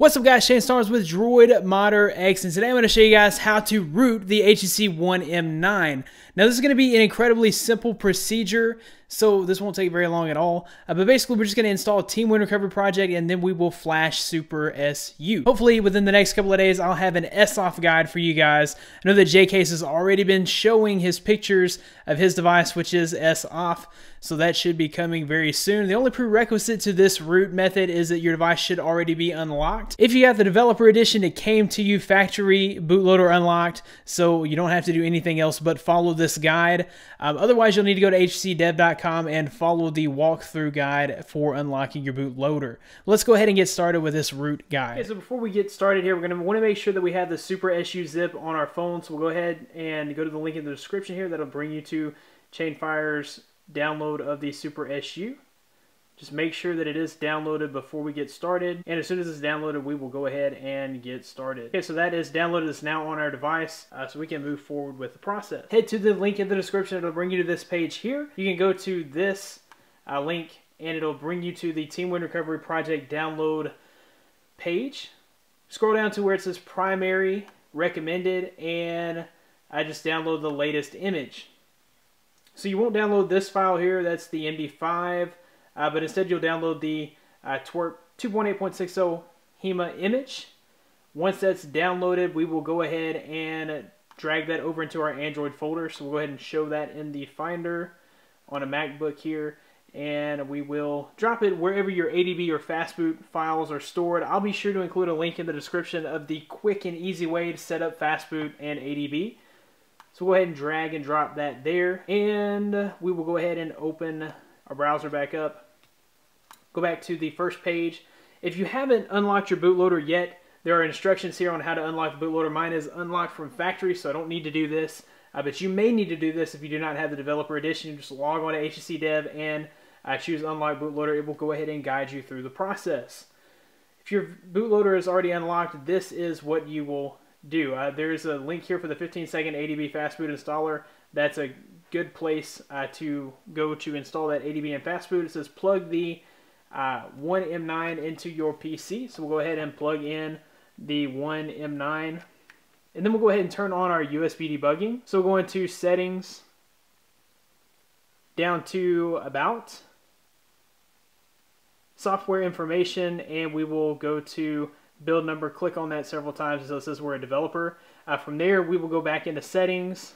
What's up guys, Shane Starnes with Droid Modder X and today I'm going to show you guys how to root the HTC One M9. Now this is going to be an incredibly simple procedure, so this won't take very long at all. Uh, but basically we're just going to install Team Win Recovery Project and then we will flash Super SU. Hopefully within the next couple of days I'll have an S-off guide for you guys. I know that J-Case has already been showing his pictures of his device which is S-off, so that should be coming very soon. The only prerequisite to this root method is that your device should already be unlocked. If you got the developer edition, it came to you factory bootloader unlocked, so you don't have to do anything else but follow this guide. Um, otherwise, you'll need to go to htcdev.com and follow the walkthrough guide for unlocking your bootloader. Let's go ahead and get started with this root guide. Okay, so before we get started here, we're going to want to make sure that we have the Super SU zip on our phone. So we'll go ahead and go to the link in the description here. That'll bring you to Chainfire's download of the Super SU. Just make sure that it is downloaded before we get started. And as soon as it's downloaded, we will go ahead and get started. Okay, so that is downloaded. It's now on our device, uh, so we can move forward with the process. Head to the link in the description. It'll bring you to this page here. You can go to this uh, link, and it'll bring you to the Team Win Recovery Project download page. Scroll down to where it says primary, recommended, and I just download the latest image. So you won't download this file here. That's the MD5 uh, but instead you'll download the uh, TWRP 2.8.60 hima image. Once that's downloaded, we will go ahead and drag that over into our Android folder. So we'll go ahead and show that in the Finder on a MacBook here. And we will drop it wherever your ADB or Fastboot files are stored. I'll be sure to include a link in the description of the quick and easy way to set up Fastboot and ADB. So go ahead and drag and drop that there. And we will go ahead and open our browser back up, go back to the first page. If you haven't unlocked your bootloader yet, there are instructions here on how to unlock the bootloader. Mine is unlocked from factory, so I don't need to do this. Uh, but you may need to do this if you do not have the developer edition. You just log on to HTC Dev and uh, choose Unlock Bootloader. It will go ahead and guide you through the process. If your bootloader is already unlocked, this is what you will do. Uh, there's a link here for the 15 second ADB Fastboot installer. That's a good place uh, to go to install that ADB and Fastboot. It says plug the uh, One M9 into your PC. So we'll go ahead and plug in the One M9. And then we'll go ahead and turn on our USB debugging. So we'll go into settings, down to about, software information, and we will go to build number, click on that several times until it says we're a developer. Uh, from there, we will go back into settings,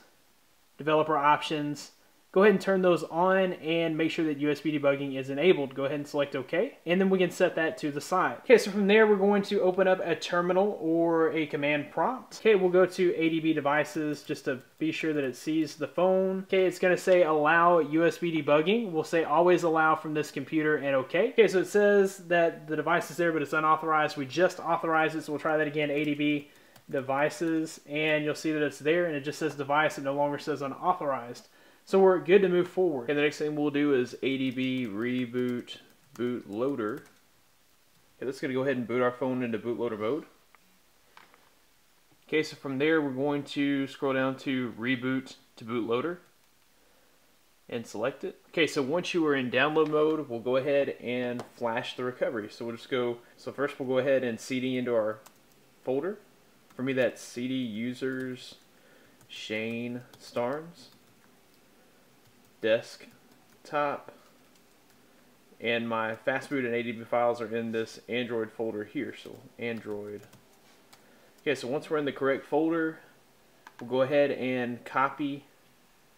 developer options, Go ahead and turn those on and make sure that USB debugging is enabled. Go ahead and select OK, and then we can set that to the side. Okay, so from there we're going to open up a terminal or a command prompt. Okay, we'll go to ADB devices just to be sure that it sees the phone. Okay, it's going to say allow USB debugging. We'll say always allow from this computer and OK. Okay, so it says that the device is there, but it's unauthorized. We just authorized it, so we'll try that again, ADB devices, and you'll see that it's there, and it just says device. It no longer says unauthorized. So we're good to move forward. And the next thing we'll do is ADB reboot bootloader. Okay, let's go ahead and boot our phone into bootloader mode. Okay, so from there we're going to scroll down to reboot to bootloader and select it. Okay, so once you are in download mode, we'll go ahead and flash the recovery. So we'll just go, so first we'll go ahead and CD into our folder. For me that's CD users Shane Starnes desktop and my fastboot and ADB files are in this Android folder here so Android. Okay so once we're in the correct folder we'll go ahead and copy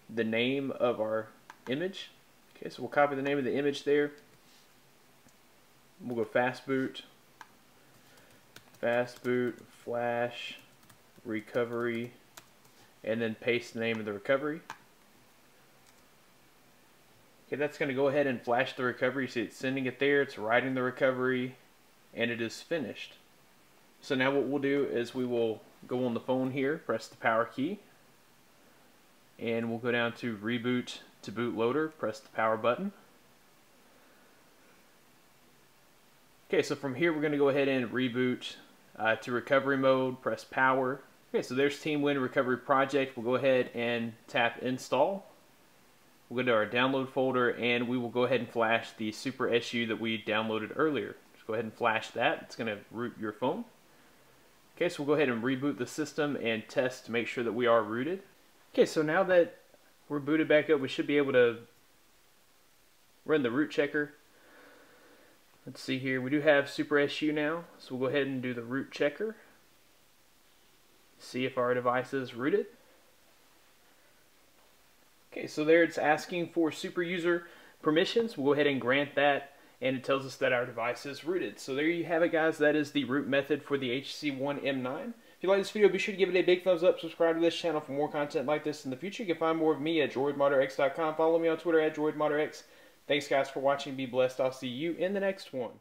the name of our image. Okay so we'll copy the name of the image there. We'll go fastboot fastboot flash recovery and then paste the name of the recovery Okay, that's going to go ahead and flash the recovery. See, it's sending it there, it's writing the recovery, and it is finished. So now what we'll do is we will go on the phone here, press the power key, and we'll go down to reboot to bootloader, press the power button. Okay, so from here we're going to go ahead and reboot uh, to recovery mode, press power. Okay, so there's Team Win Recovery Project. We'll go ahead and tap install. We'll go to our download folder and we will go ahead and flash the Super SU that we downloaded earlier. Just go ahead and flash that. It's going to root your phone. Okay, so we'll go ahead and reboot the system and test to make sure that we are rooted. Okay, so now that we're booted back up, we should be able to run the root checker. Let's see here, we do have Super SU now, so we'll go ahead and do the root checker. See if our device is rooted. So there it's asking for super user permissions. We'll go ahead and grant that and it tells us that our device is rooted. So there you have it guys, that is the root method for the HTC One M9. If you like this video, be sure to give it a big thumbs up, subscribe to this channel for more content like this in the future. You can find more of me at droidmodderx.com. Follow me on Twitter at droidmodderx. Thanks guys for watching, be blessed, I'll see you in the next one.